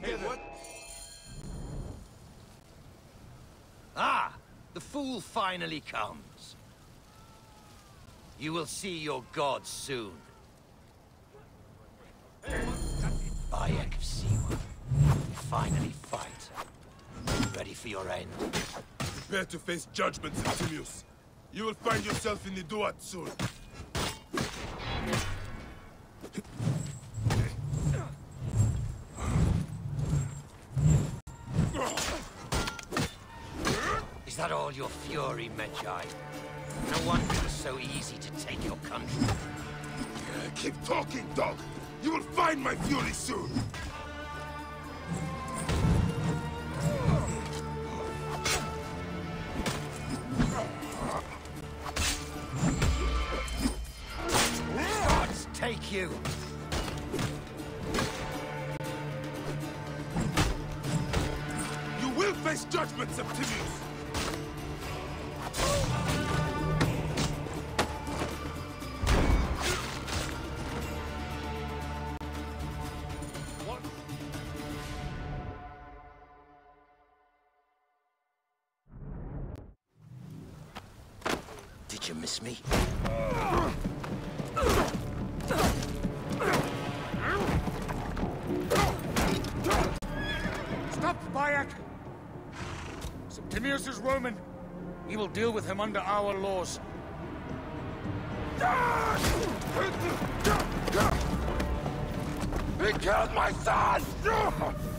together. Hey, what? Ah! The fool finally comes. You will see your gods soon. Bayek of Siwa. Finally fight. Ready for your end. Prepare to face judgment, Septimius. You will find yourself in the Duat soon. Is that all your fury, Medjay? No wonder it was so easy to take your country. Keep talking, dog. You will find my fury soon. Gods take! You Did you miss me? Stop, Bayek! Septimius is Roman. We will deal with him under our laws. He killed my son!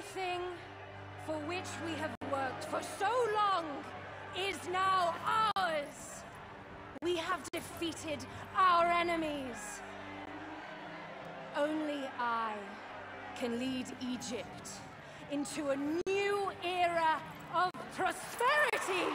Everything for which we have worked for so long is now ours. We have defeated our enemies. Only I can lead Egypt into a new era of prosperity.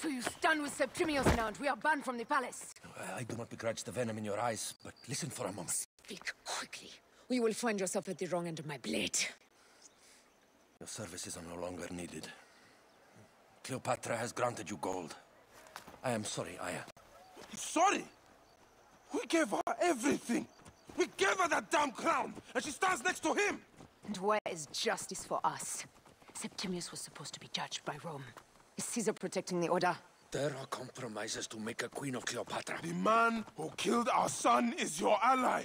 So you stand with Septimius now, and we are banned from the palace. I do not begrudge the venom in your eyes, but listen for a moment. Speak quickly. or You will find yourself at the wrong end of my blade. Your services are no longer needed. Cleopatra has granted you gold. I am sorry, Aya. Sorry! We gave her everything! We gave her that damn crown, and she stands next to him! And where is justice for us? Septimius was supposed to be judged by Rome. Is Caesar protecting the order? There are compromises to make a queen of Cleopatra. The man who killed our son is your ally.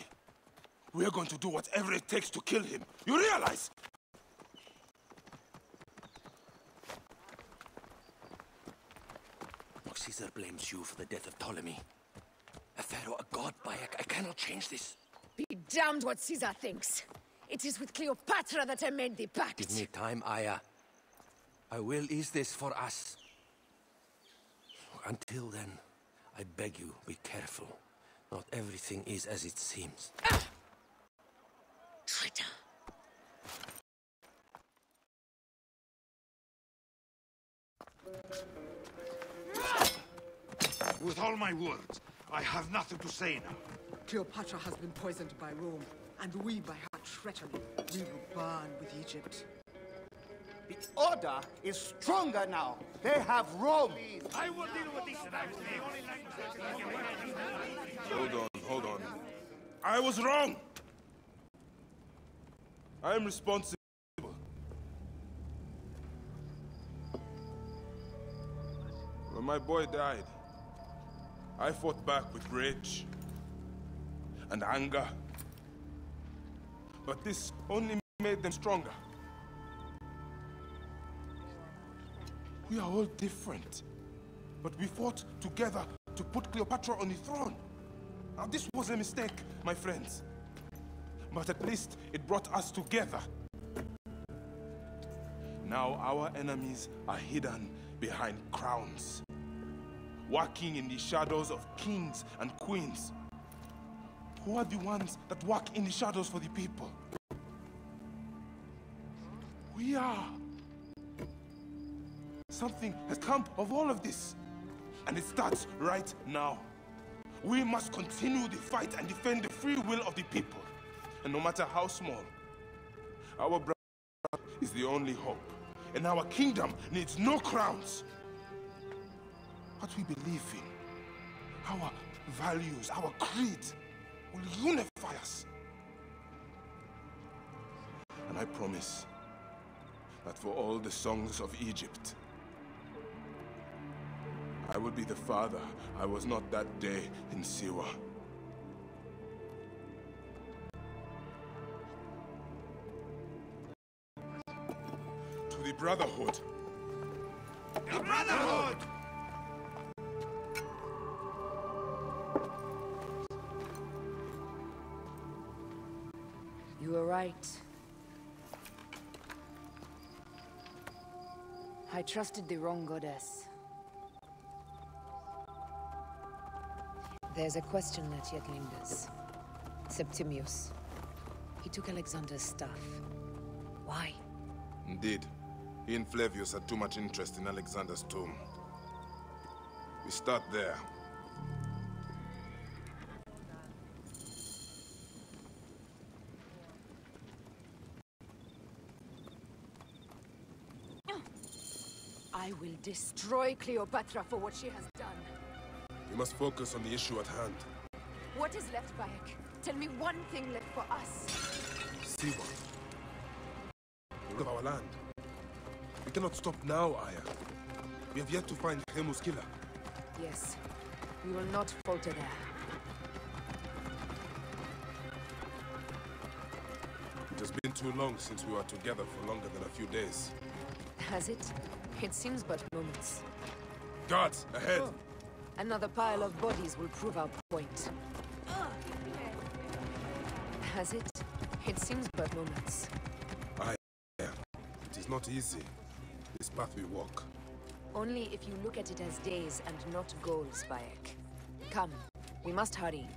We're going to do whatever it takes to kill him. You realize? Caesar blames you for the death of Ptolemy. A pharaoh, a god, Bayek. I cannot change this. Be damned what Caesar thinks. It is with Cleopatra that I made the pact. Give me time, Aya. I will ease this for us. until then, I beg you, be careful. Not everything is as it seems. Traitor. With all my words, I have nothing to say now. Cleopatra has been poisoned by Rome, and we, by her treachery, we will burn with Egypt. The Order is stronger now. They have Rome. I will deal with this Hold on, hold on. I was wrong. I am responsible. When my boy died, I fought back with rage and anger. But this only made them stronger. We are all different. But we fought together to put Cleopatra on the throne. Now, this was a mistake, my friends. But at least it brought us together. Now our enemies are hidden behind crowns, working in the shadows of kings and queens. Who are the ones that work in the shadows for the people? We are. Something has come of all of this. And it starts right now. We must continue the fight and defend the free will of the people. And no matter how small, our brother is the only hope. And our kingdom needs no crowns. What we believe in, our values, our creed, will unify us. And I promise that for all the songs of Egypt, I will be the father I was not that day in Siwa. To the Brotherhood. The Brotherhood! You were right. I trusted the wrong goddess. There's a question that yet lingers. Septimius. He took Alexander's stuff. Why? Indeed. He and Flavius had too much interest in Alexander's tomb. We start there. I will destroy Cleopatra for what she has done. We must focus on the issue at hand. What is left, Bayek? Tell me one thing left for us. Siwa. All of our land. We cannot stop now, Aya. We have yet to find Khemu's killer. Yes, we will not falter there. It has been too long since we were together for longer than a few days. Has it? It seems but moments. Guards, ahead! Oh. Another pile of bodies will prove our point. Has it? It seems but moments. Ah, Aya, it is not easy, this path we walk. Only if you look at it as days and not goals, Bayek. Come, we must hurry.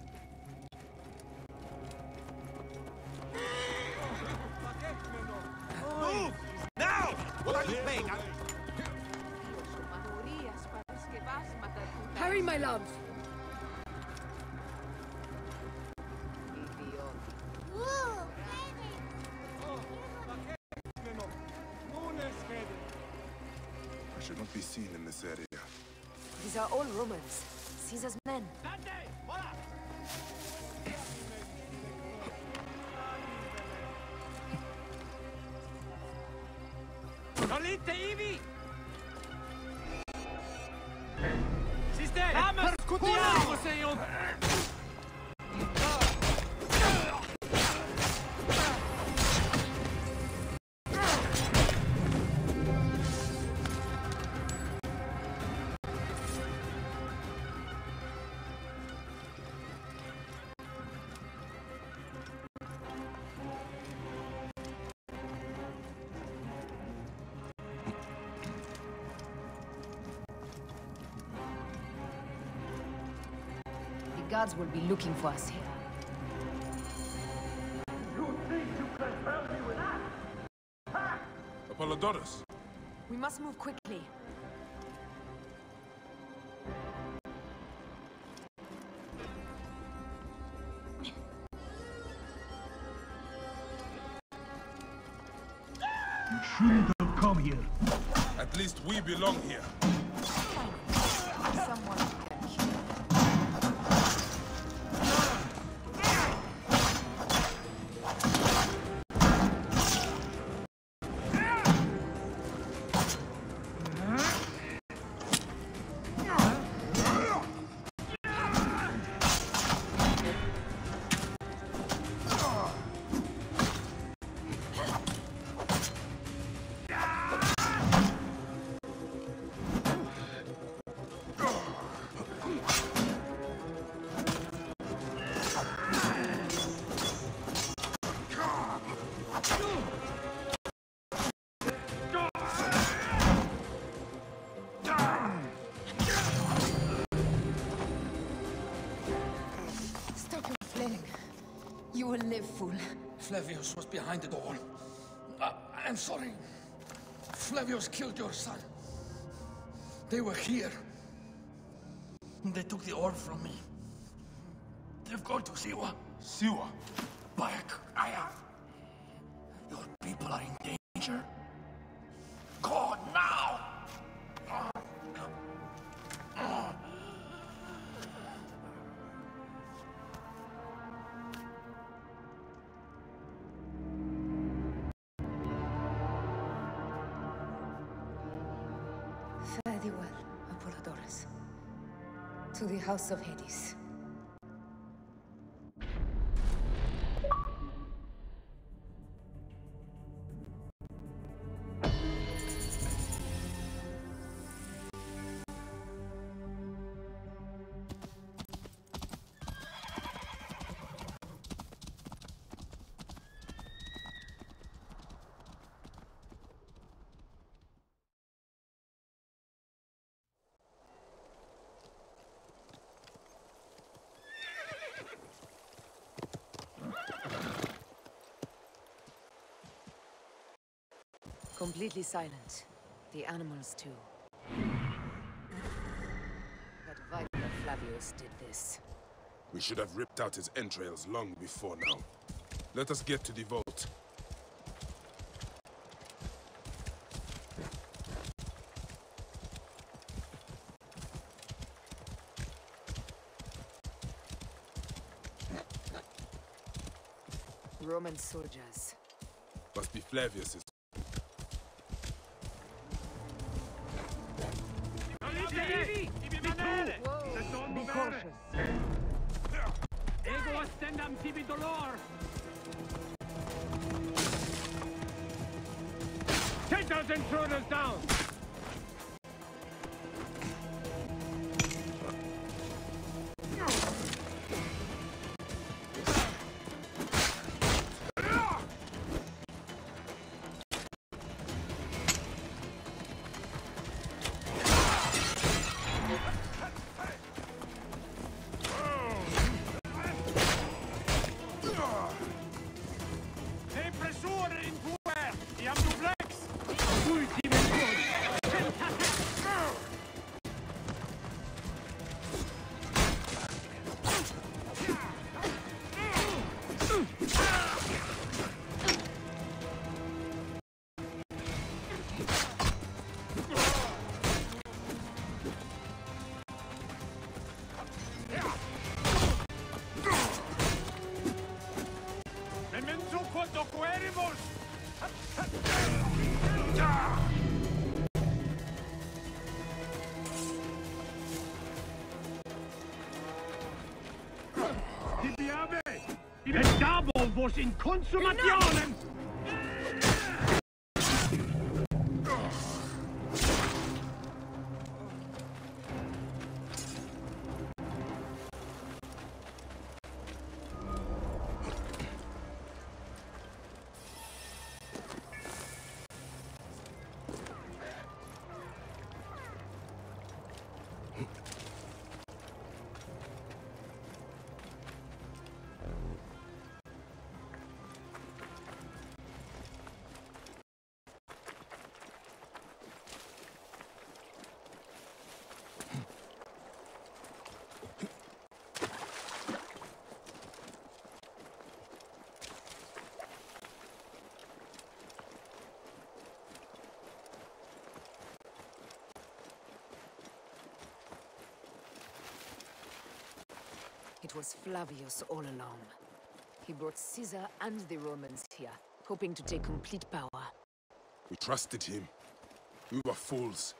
Salite, Ivi! Sister! Percutiamo, Senhor! Guards will be looking for us here. Apollodorus, We must move quickly. You shouldn't have come here. at least we belong here. Someone fool. Flavius was behind it all. I, I'm sorry. Flavius killed your son. They were here. They took the orb from me. They've gone to Siwa. Siwa, Back, Aya. Your Well, Apollodorus. To the House of Hades. Completely silent. The animals too. That viper Flavius did this. we should have ripped out his entrails long before now. Let us get to the vault. Roman soldiers. Must be Flavius's. Take those intruders down! In consumationem! Was Flavius all along. He brought Caesar and the Romans here, hoping to take complete power. We trusted him. We were fools.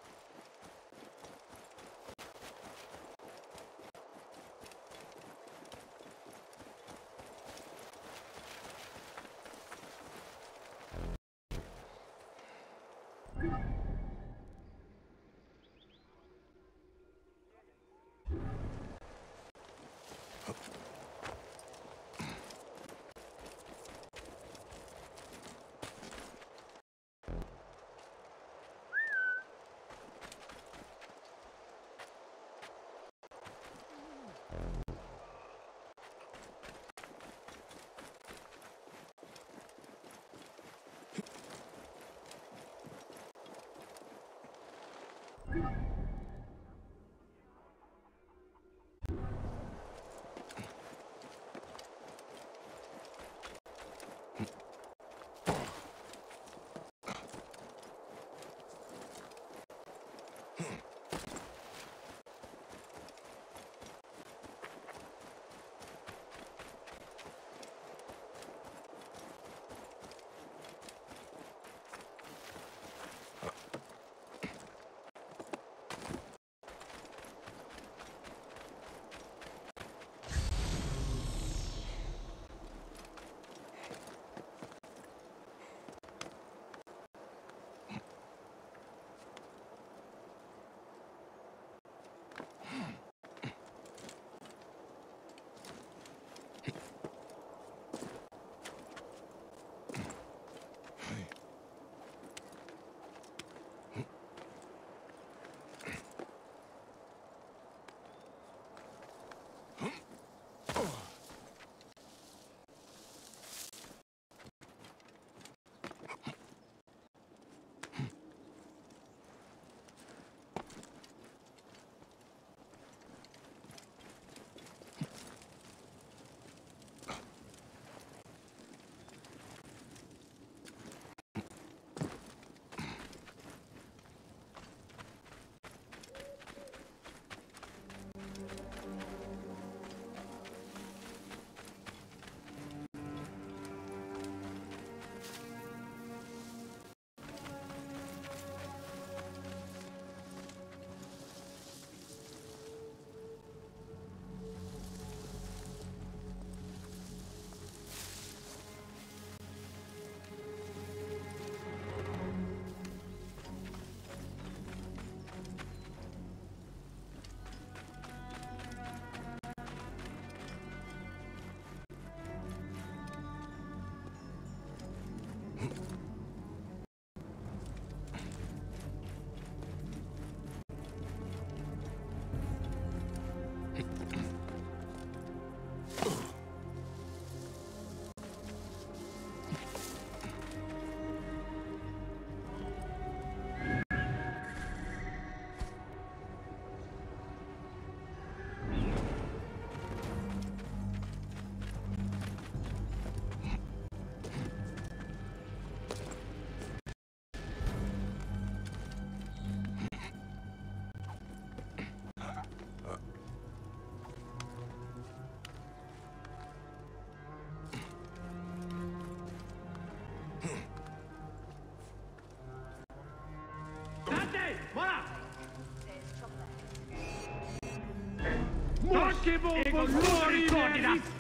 Morche bombo, ricordi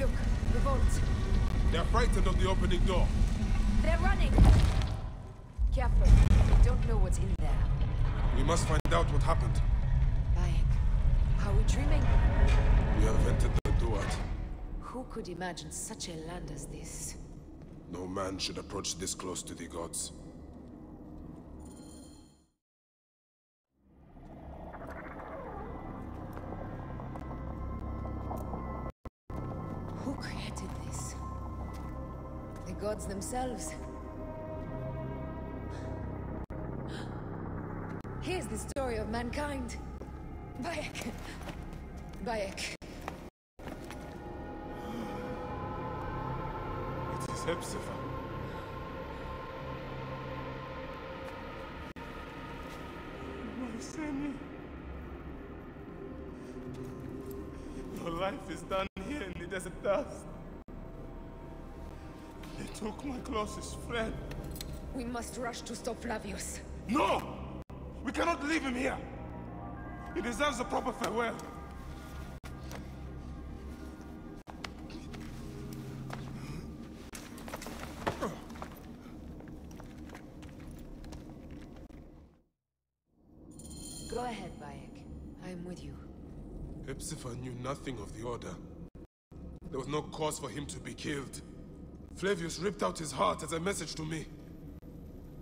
Look, the vault. They're frightened of the opening door. Must find out what happened. Bayek, are we dreaming? We have entered the Duat. Who could imagine such a land as this? No man should approach this close to the gods. Who created this? The gods themselves. The story of mankind. Bayek. Bayek. It is Hepzefa. My Semi. Your life is done here in the desert dust. They took my closest friend. We must rush to stop Flavius. No! We cannot leave him here! He deserves a proper farewell. Go ahead, Bayek. I am with you. Hepzefa knew nothing of the Order. There was no cause for him to be killed. Flavius ripped out his heart as a message to me.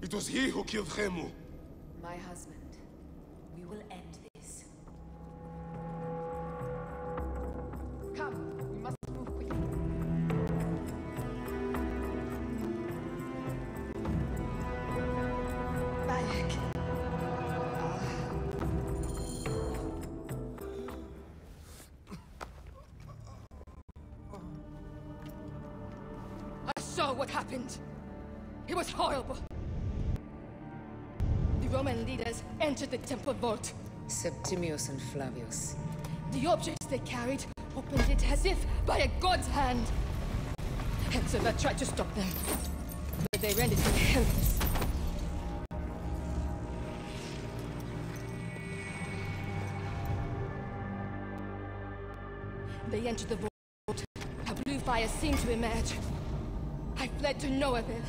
It was he who killed Khemu. My husband. We will end this. Come, we must move quickly. Bayek. I saw what happened. It was horrible. Roman leaders entered the temple vault. Septimius and Flavius. The objects they carried opened it as if by a god's hand. Hepzefa tried to stop them, but they rendered him helpless. They entered the vault. A blue fire seemed to emerge. I fled to no avail.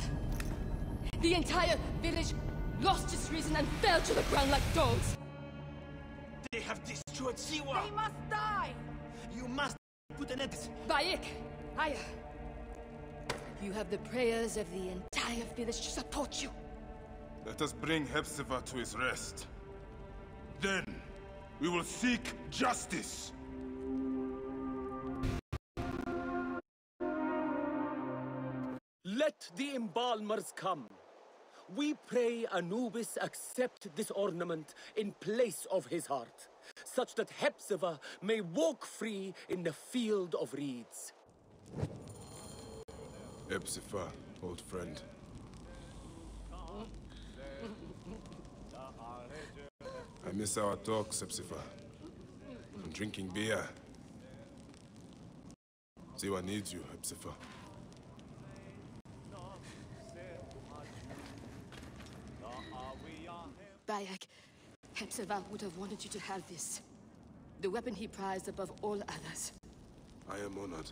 The entire village lost its reason and fell to the ground like dogs. They have destroyed Siwa! They must die! You must put an end to this. Bayek, Aya. You have the prayers of the entire village to support you. Let us bring Hepzefa to his rest. Then, we will seek justice. Let the embalmers come. We pray Anubis accept this ornament in place of his heart, such that Hepzefa may walk free in the field of reeds. Hepzefa, old friend. I miss our talks, Hepzefa. I'm drinking beer. Siwa needs you, Hepzefa. Bayek, Hepzefa would have wanted you to have this. The weapon he prized above all others. I am honored.